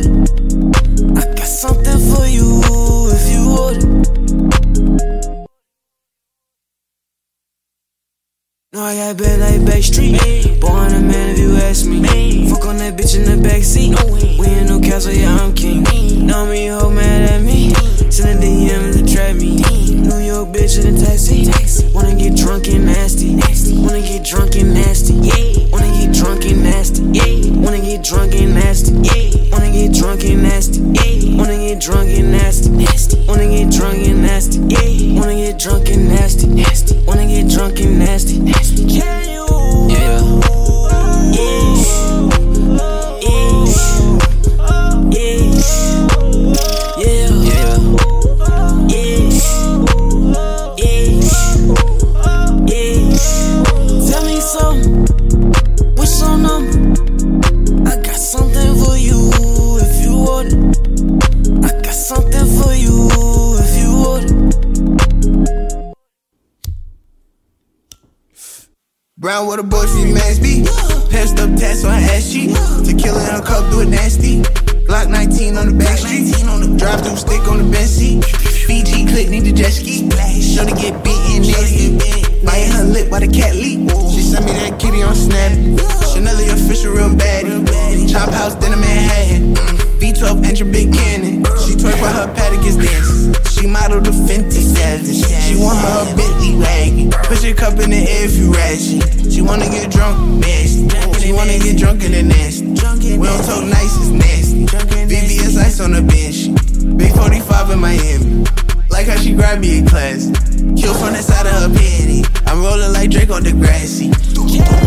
it. I got something for you if you want it. No, I got bad like Backstreet. Born a man if you ask me. Fuck on that bitch in the backseat. We in the castle, yeah, I'm king. Know me, hold mad at me. Send a DM to trap me. Threw your bitch in a taxi. Wanna get drunk and nasty. Wanna get drunk and nasty. Wanna get drunk and nasty. yeah. Wanna get drunk and nasty, nasty. Wanna get drunk and nasty. Brown with a boy, she Max B. Passed up tats on her ass cheek. Tequila in her cup, do it nasty. Glock 19 on the back street. Drive through stick on the bench seat. Fiji click, need the jet ski. Show to get beaten nasty. Biting her lip while the cat leak. She sent me that kitty on Snap. Chanel official, real baddie. Chop house, dinner Manhattan. V12 engine, big cannon. She twerk while her paddock is dancing. She modeled the Fenty Savage. She want her Bentley wagon. Push your cup in the air if you ratchet. She wanna get drunk, nasty. She wanna get drunk and then nasty. We don't talk nice, it's nasty. VVS ice on the bench. Big 45 in Miami. Like how she grabbed me in class. Kill from the side of her panty. I'm rolling like Drake on Degrassi. Be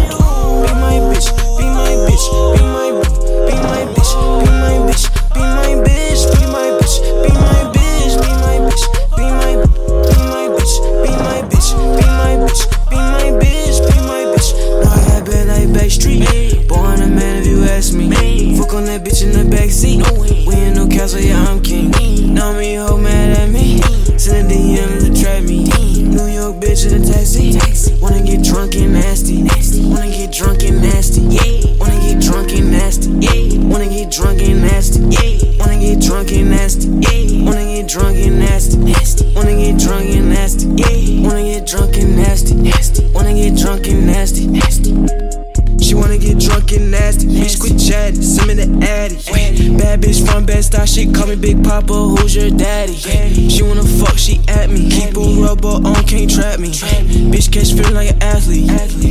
Bad bitch from Bed Stuy. She call me Big Papa. Who's your daddy? She wanna fuck. She at me. Keep a rubber on. Can't trap me. Bitch catch feeling like an athlete.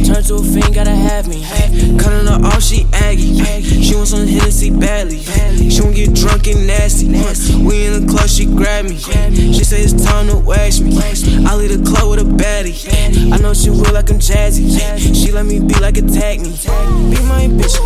Turn to a fiend. Gotta have me. Cutting her off. She aggy. She wants some Hennessy badly. She wanna get drunk and nasty. We in the club. She grab me. She say it's time to wax me. I leave the club with a baddie. I know she real like I'm jazzy. She let me be like attack me. Be my bitch,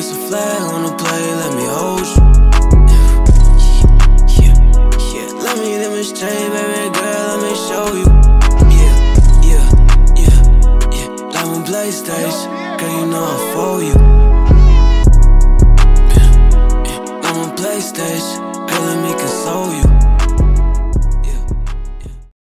There's a flag on the play, let me hold you. Yeah, yeah, yeah. Let me demonstrate, baby girl, let me show you. Yeah, yeah, yeah, yeah. Like my PlayStation, girl, you know I'm for you. Yeah, yeah. Like my PlayStation, girl, let me console you.